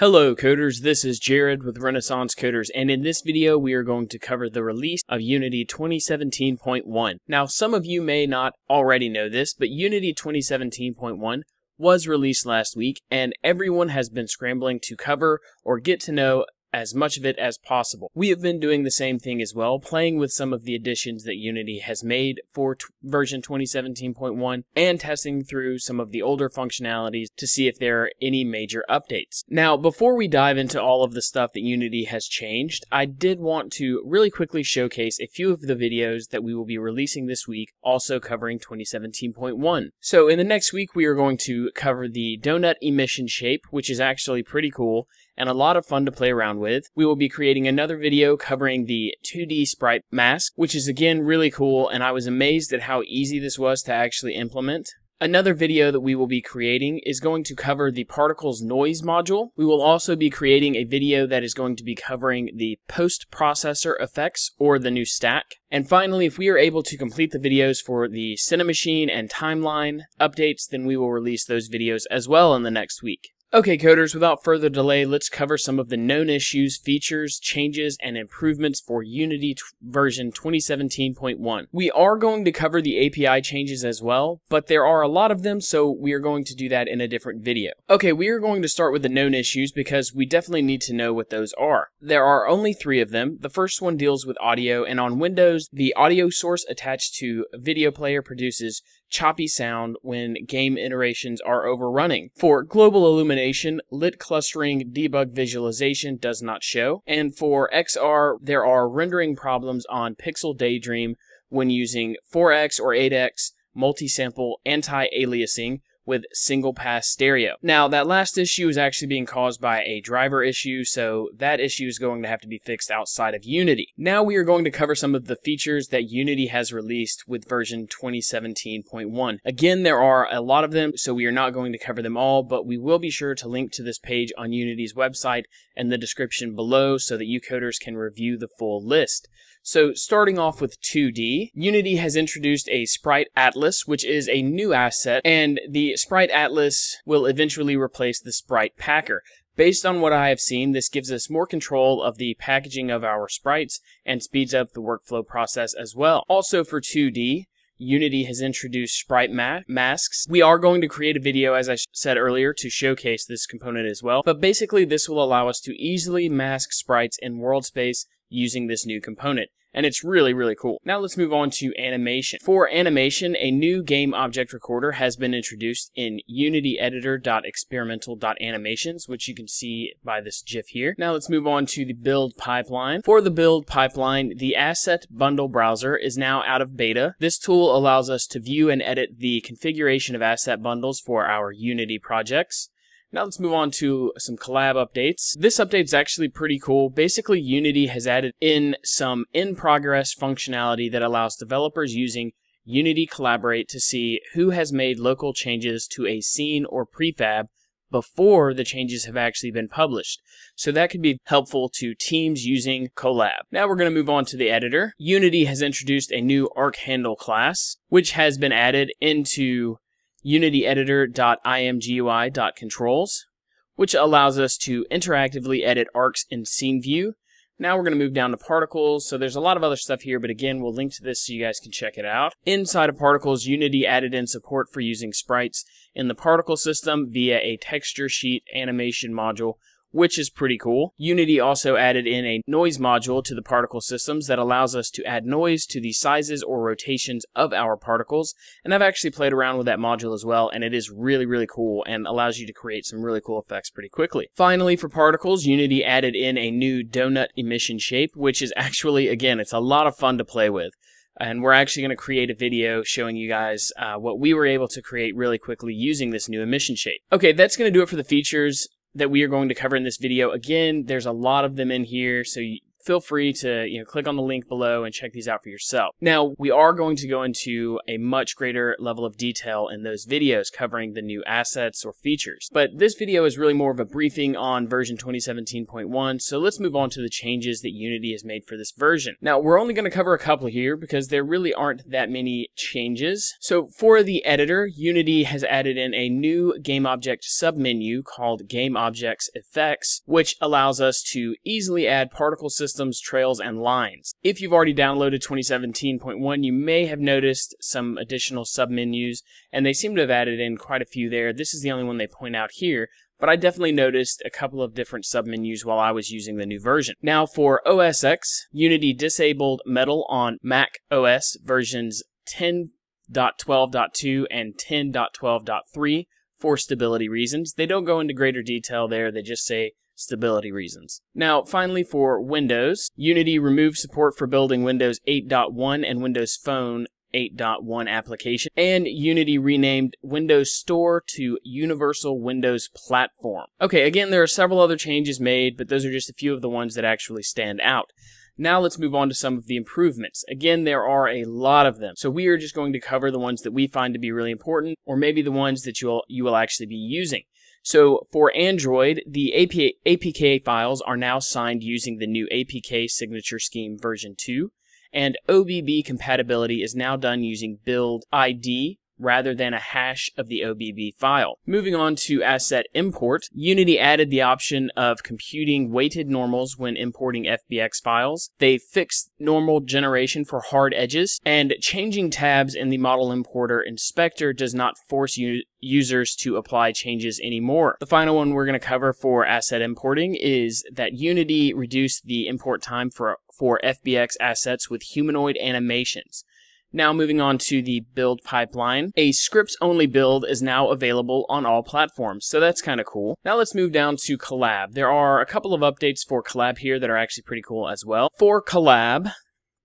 Hello coders, this is Jared with Renaissance Coders and in this video we are going to cover the release of Unity 2017.1. Now some of you may not already know this, but Unity 2017.1 was released last week and everyone has been scrambling to cover or get to know as much of it as possible. We have been doing the same thing as well, playing with some of the additions that Unity has made for t- version 2017.1 and testing through some of the older functionalities to see if there are any major updates. Now, before we dive into all of the stuff that Unity has changed, I did want to really quickly showcase a few of the videos that we will be releasing this week, also covering 2017.1. So in the next week, we are going to cover the donut emission shape, which is actually pretty cool and a lot of fun to play around with. We will be creating another video covering the 2D sprite mask, which is again really cool, and I was amazed at how easy this was to actually implement. Another video that we will be creating is going to cover the particles noise module. We will also be creating a video that is going to be covering the post-processor effects or the new stack. And finally, if we are able to complete the videos for the Cinemachine and Timeline updates, then we will release those videos as well in the next week. Okay, coders, without further delay, let's cover some of the known issues, features, changes, and improvements for Unity version 2017.1. We are going to cover the API changes as well, but there are a lot of them, so we are going to do that in a different video. Okay, we are going to start with the known issues because we definitely need to know what those are. There are only three of them. The first one deals with audio, and on Windows, the audio source attached to a video player produces choppy sound when game iterations are overrunning. For global illumination, lit clustering debug visualization does not show. And for XR, there are rendering problems on Pixel Daydream when using 4x or 8x multi-sample anti-aliasing with single pass stereo. Now, that last issue is actually being caused by a driver issue, so that issue is going to have to be fixed outside of Unity. Now we are going to cover some of the features that Unity has released with version 2017.1. Again, there are a lot of them, so we are not going to cover them all, but we will be sure to link to this page on Unity's website and the description below so that you coders can review the full list. So starting off with 2D, Unity has introduced a Sprite Atlas, which is a new asset, and the Sprite Atlas will eventually replace the Sprite Packer. Based on what I have seen, this gives us more control of the packaging of our sprites and speeds up the workflow process as well. Also for 2D, Unity has introduced sprite ma- masks. We are going to create a video, as I said earlier, to showcase this component as well. But basically, this will allow us to easily mask sprites in world space using this new component. And it's really, really cool. Now let's move on to animation. For animation, a new game object recorder has been introduced in Unity Editor.experimental.animations, which you can see by this GIF here. Now let's move on to the build pipeline. For the build pipeline, the Asset Bundle Browser is now out of beta. This tool allows us to view and edit the configuration of asset bundles for our Unity projects. Now let's move on to some collab updates. This update is actually pretty cool. Basically, Unity has added in some in-progress functionality that allows developers using Unity Collaborate to see who has made local changes to a scene or prefab before the changes have actually been published. So that could be helpful to teams using Collab. Now we're going to move on to the editor. Unity has introduced a new arc handle class, which has been added into unityeditor.imgui.controls, which allows us to interactively edit arcs in scene view. Now we're going to move down to particles. So there's a lot of other stuff here, but again, we'll link to this so you guys can check it out. Inside of particles, Unity added in support for using sprites in the particle system via a texture sheet animation module which is pretty cool. Unity also added in a noise module to the particle systems that allows us to add noise to the sizes or rotations of our particles. And I've actually played around with that module as well, and it is really, really cool and allows you to create some really cool effects pretty quickly. Finally, for particles, Unity added in a new donut emission shape, which is actually, again, it's a lot of fun to play with and we're actually going to create a video showing you guys uh, what we were able to create really quickly using this new emission shape. Okay, that's going to do it for the features that we are going to cover in this video. Again, there's a lot of them in here, so feel free to you know click on the link below and check these out for yourself. Now we are going to go into a much greater level of detail in those videos covering the new assets or features. But this video is really more of a briefing on version 2017.1, so let's move on to the changes that Unity has made for this version. Now we're only going to cover a couple here because there really aren't that many changes. So for the editor, Unity has added in a new game object submenu called Game Objects Effects, which allows us to easily add particle systems, trails, and lines. If you've already downloaded 2017.1, you may have noticed some additional submenus, and they seem to have added in quite a few there. This is the only one they point out here, but I definitely noticed a couple of different submenus while I was using the new version. Now for OS X, Unity disabled Metal on Mac OS versions 10.12.2 and 10.12.3 for stability reasons. They don't go into greater detail there, they just say stability reasons. Now, finally for Windows, Unity removed support for building Windows 8.1 and Windows Phone 8.1 application, and Unity renamed Windows Store to Universal Windows Platform. Okay, again, there are several other changes made, but those are just a few of the ones that actually stand out. Now let's move on to some of the improvements. Again, there are a lot of them. So we are just going to cover the ones that we find to be really important, or maybe the ones that you'll, you will actually be using. So for Android, the APK files are now signed using the new APK signature scheme version 2 and OBB compatibility is now done using build ID rather than a hash of the OBB file. Moving on to asset import, Unity added the option of computing weighted normals when importing FBX files. They fixed normal generation for hard edges, and changing tabs in the model importer inspector does not force users to apply changes anymore. The final one we're going to cover for asset importing is that Unity reduced the import time for, for FBX assets with humanoid animations. Now moving on to the build pipeline. A scripts only build is now available on all platforms, so that's kind of cool. Now let's move down to Collab. There are a couple of updates for Collab here that are actually pretty cool as well. For Collab,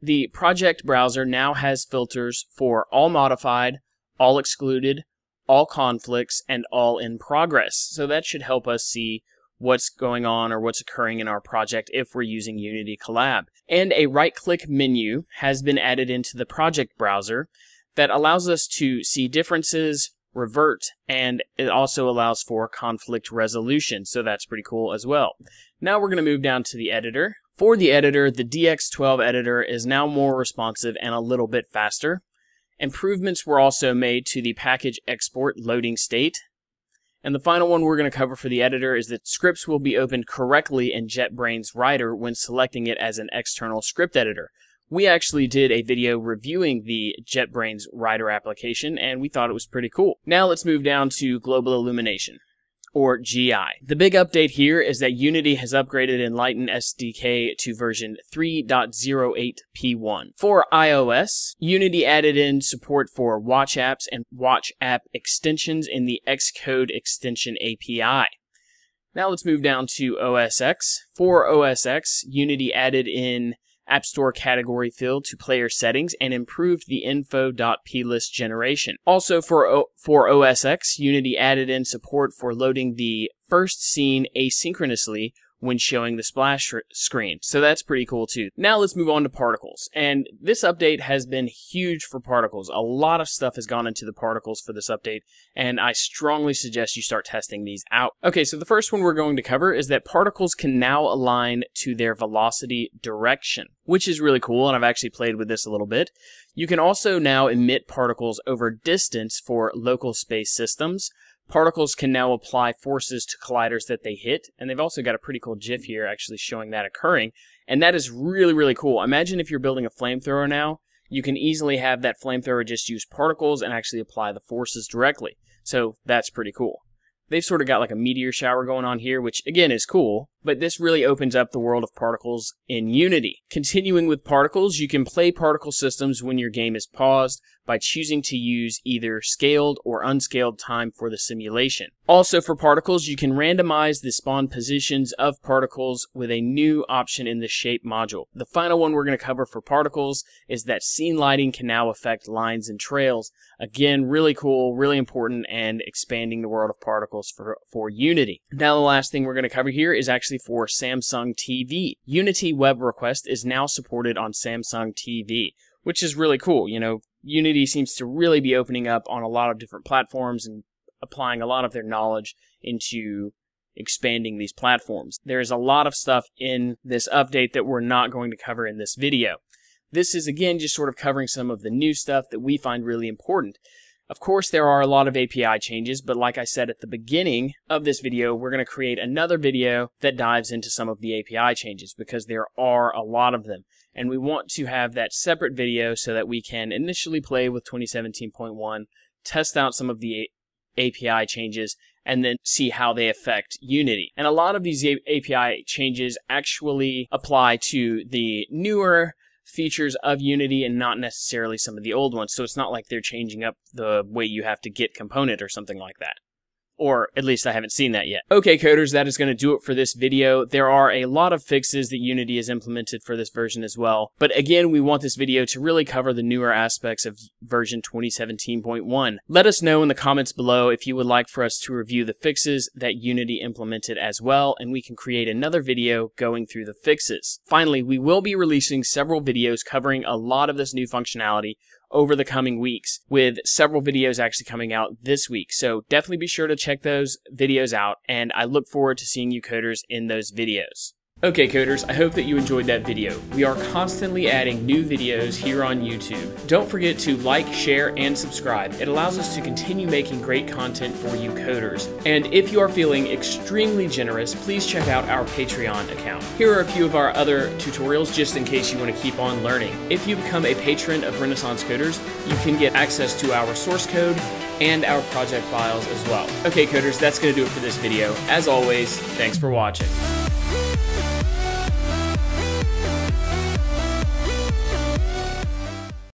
the project browser now has filters for all modified, all excluded, all conflicts, and all in progress. So that should help us see what's going on or what's occurring in our project if we're using Unity Collab. And a right-click menu has been added into the project browser that allows us to see differences, revert, and it also allows for conflict resolution, so that's pretty cool as well. Now we're going to move down to the editor. For the editor, the DX12 editor is now more responsive and a little bit faster. Improvements were also made to the package export loading state, and the final one we're going to cover for the editor is that scripts will be opened correctly in JetBrains Rider when selecting it as an external script editor. We actually did a video reviewing the JetBrains Rider application, and we thought it was pretty cool. Now let's move down to Global Illumination or GI. The big update here is that Unity has upgraded Enlighten SDK to version 3.08p1. For iOS, Unity added in support for Watch apps and Watch app extensions in the Xcode extension API. Now let's move down to OS X. For OS X, Unity added in App Store category field to player settings and improved the info.plist generation. Also for, o- for OS X, Unity added in support for loading the first scene asynchronously when showing the splash screen. So that's pretty cool too. Now let's move on to particles. And this update has been huge for particles. A lot of stuff has gone into the particles for this update, and I strongly suggest you start testing these out. Okay, so the first one we're going to cover is that particles can now align to their velocity direction, which is really cool, and I've actually played with this a little bit. You can also now emit particles over distance for local space systems. Particles can now apply forces to colliders that they hit, and they've also got a pretty cool GIF here actually showing that occurring, and that is really, really cool. Imagine if you're building a flamethrower now, you can easily have that flamethrower just use particles and actually apply the forces directly. So that's pretty cool. They've sort of got like a meteor shower going on here, which again is cool, but this really opens up the world of particles in Unity. Continuing with particles, you can play particle systems when your game is paused by choosing to use either scaled or unscaled time for the simulation. Also for particles, you can randomize the spawn positions of particles with a new option in the shape module. The final one we're going to cover for particles is that scene lighting can now affect lines and trails. Again, really cool, really important, and expanding the world of particles for, for Unity. Now the last thing we're going to cover here is actually for Samsung TV. Unity Web Request is now supported on Samsung TV, which is really cool. You know, Unity seems to really be opening up on a lot of different platforms and applying a lot of their knowledge into expanding these platforms. There's a lot of stuff in this update that we're not going to cover in this video. This is again just sort of covering some of the new stuff that we find really important. Of course, there are a lot of API changes, but like I said at the beginning of this video, we're going to create another video that dives into some of the API changes because there are a lot of them. And we want to have that separate video so that we can initially play with 2017.1, test out some of the API changes, and then see how they affect Unity. And a lot of these API changes actually apply to the newer features of Unity and not necessarily some of the old ones. So it's not like they're changing up the way you have to get component or something like that or at least I haven't seen that yet. Okay, coders, that is going to do it for this video. There are a lot of fixes that Unity has implemented for this version as well. But again, we want this video to really cover the newer aspects of version 2017.1. Let us know in the comments below if you would like for us to review the fixes that Unity implemented as well, and we can create another video going through the fixes. Finally, we will be releasing several videos covering a lot of this new functionality over the coming weeks, with several videos actually coming out this week. So definitely be sure to check those videos out, and I look forward to seeing you coders in those videos. Okay coders, I hope that you enjoyed that video. We are constantly adding new videos here on YouTube. Don't forget to like, share, and subscribe. It allows us to continue making great content for you coders. And if you are feeling extremely generous, please check out our Patreon account. Here are a few of our other tutorials just in case you want to keep on learning. If you become a patron of Renaissance Coders, you can get access to our source code and our project files as well. Okay coders, that's going to do it for this video. As always, thanks for watching.